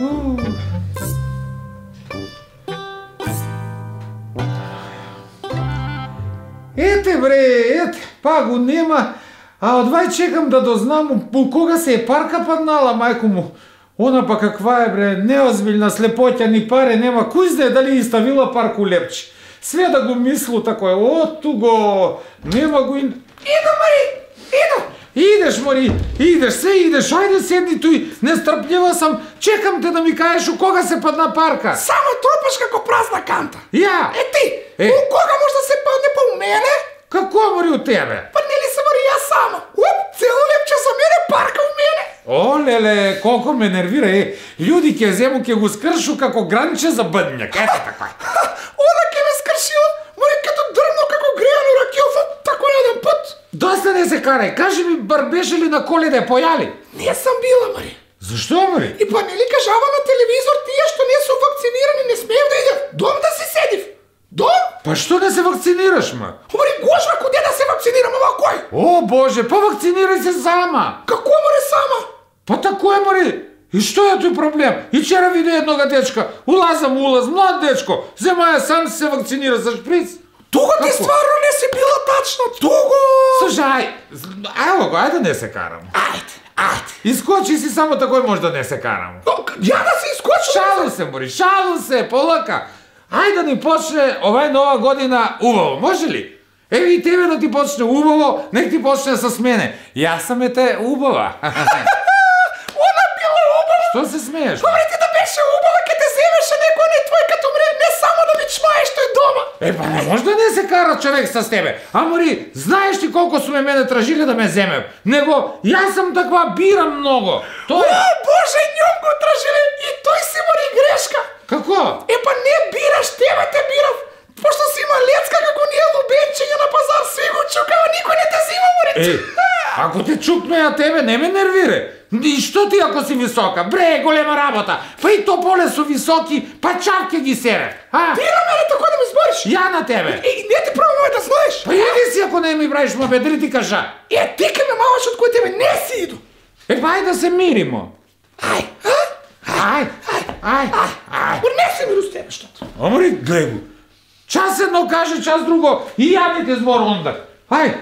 Ете бре, ете, па го нема, а одвај чекам да дознам по кога се е парка паднала, мајко му. Она па каква е бре, неозбилна слепоќа ни паре нема, кој знае дали и ставила парку лепче. Све да го мислу тако е, о туго, нема го и... Иду, Мари! Идеш, Мари, идеш, се идеш, ајде седни туј, нестрплива сам, чекам те да ми кажеш у кога се падна парка. Само тропаш како празна канта. Ја! Е ти, Е. у кога може да се падне па у мене? Како Мари у тебе? Па нели се Мари јас сама? Уп, цело лепче за мене, парка у мене. О, леле, колко ме нервира, е. Луѓи ќе зему ќе го скршу како гранче за бъдњак. Ете така. Ха, Она ке ме скршила, Мари като дрвно како грејано ракилфа, тако на еден пат. Доста не се карај, кажи ми, бар беше ли на коледе појали? Не сам била, Мари. Зашто, Мари? И па нели кажава на телевизор тие што не се вакцинирани не смеев да идат. Дом да си седив. Дом? Па што не се вакцинираш, ма? Мари, гожва куде да се вакцинирам, ама кој? О, Боже, па вакцинирај се сама. Како море сама? Па тако е, Мари. И што е тој проблем? И вчера виде еднога дечка, улазам улаз, млад дечко, зема ја сам се вакцинира за шприц. Туго ти стварно не си била тачна, туго! Слушај, ајде го, ајде не се карам. Ајде, ајде. Искочи си само такој може да не се карам. Но, Ја да се искочила? Шалу се, Мори, шалу се, полака. Ајде да ни почне овај нова година убаво, може ли? Еви и тебе да ти почне убаво, нек ти почне с мене. Јас сам ете убава. Она била убава. Што се смееш? Добре ти да беше убава, ке те земеше некој не твој като мре, не само да ми чмаеш тој дома. Е, па не може да не се кара човек с тебе. А Мори, знаеш ти колко су ме мене тражили да ме земев? Него, јас сам таква бирам многу. Тоа О. Боже, њом го тражиле и тој си мори грешка. Како? Е па не бираш, тебе те бирав. Пошто си има лецка како ние лубенчиња на пазар, сви го чукава, никој не те зима, море. Е, ако те чукна ја тебе, не ме нервире. И што ти ако си висока? Бре, голема работа. Па и то поле су високи, па чавке ги сере. А? Ти на мене тако да ми збориш. Ја на тебе. Е, не ти право да знаеш. Па иди си ако не ми правиш бедри ти кажа. Е, ти ке ме маваш од кој тебе не си иду. Е, па ајде да се миримо. Ај, а? Ај, ај, ај, ај. Ор не се миру с тебе, штото. Омри, гледай го. Час едно каже, час друго. И ја ми те збор онда. Ај,